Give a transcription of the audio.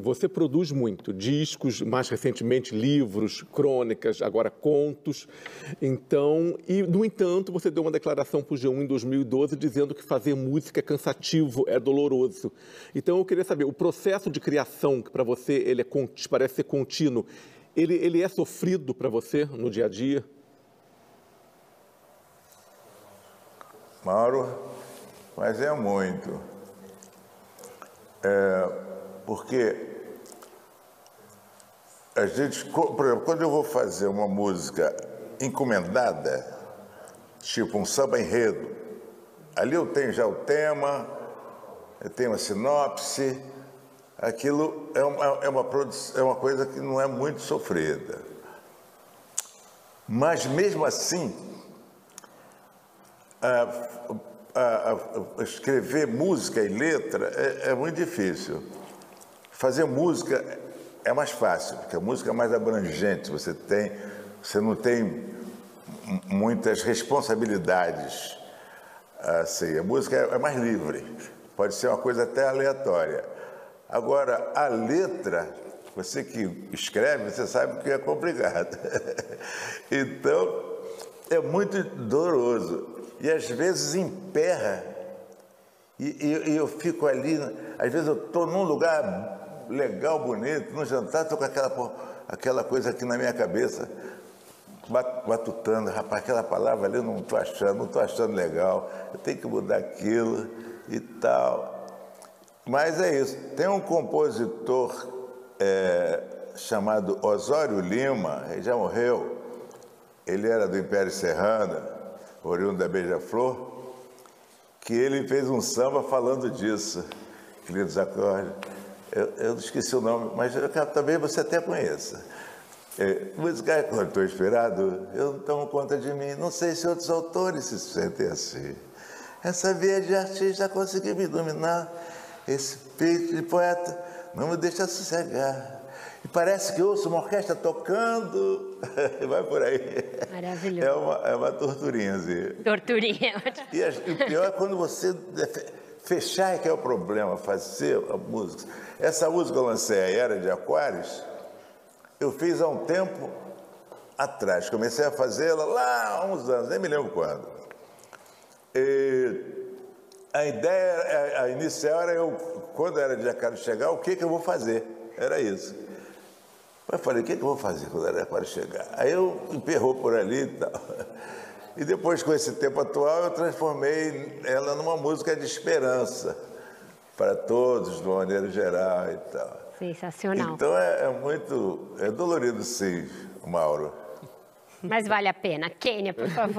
Você produz muito, discos, mais recentemente livros, crônicas, agora contos. Então, e no entanto, você deu uma declaração para o G1 em 2012 dizendo que fazer música é cansativo, é doloroso. Então, eu queria saber, o processo de criação, que para você ele é, parece ser contínuo, ele, ele é sofrido para você no dia a dia? Mauro, mas é muito. É, porque a gente, por exemplo, quando eu vou fazer uma música encomendada, tipo um samba enredo, ali eu tenho já o tema, eu tenho a sinopse, aquilo é uma, é uma, é uma coisa que não é muito sofrida. Mas mesmo assim, a, a, a, escrever música e letra é, é muito difícil. Fazer música é mais fácil, porque a música é mais abrangente, você tem, você não tem muitas responsabilidades. Assim, a música é, é mais livre, pode ser uma coisa até aleatória. Agora, a letra, você que escreve, você sabe que é complicado. então, é muito doloroso. E às vezes emperra. E, e, e eu fico ali, às vezes eu estou num lugar legal, bonito, no jantar, estou com aquela, aquela coisa aqui na minha cabeça, batutando, rapaz, aquela palavra ali eu não estou achando, não estou achando legal, eu tenho que mudar aquilo e tal. Mas é isso. Tem um compositor é, chamado Osório Lima, ele já morreu, ele era do Império Serrano, oriundo da Beija-Flor, que ele fez um samba falando disso, queridos acordes. Eu, eu esqueci o nome, mas eu, também você até conheça. É, música quando estou inspirado, eu não tomo conta de mim. Não sei se outros autores se sentem assim. Essa via de artista conseguiu me dominar. Esse peito de poeta não me deixa sossegar. E parece que ouço uma orquestra tocando. Vai por aí. Maravilhoso. É uma, é uma torturinha, assim. Torturinha. E, e o pior é quando você fechar é que é o problema, fazer a música. Essa música eu lancei, a Era de Aquários, eu fiz há um tempo atrás. Comecei a fazê-la lá há uns anos, nem me lembro quando. E a ideia, a inicial era eu, quando Era de Aquários chegar, o que, que eu vou fazer? Era isso. Eu falei, o que, que eu vou fazer quando Era de Aquários chegar? Aí eu emperrou por ali e tal. E depois, com esse tempo atual, eu transformei ela numa música de esperança para todos, de uma maneira geral e tal. Sensacional. Então é, é muito. É dolorido, sim, Mauro. Mas vale a pena. Kênia, por favor.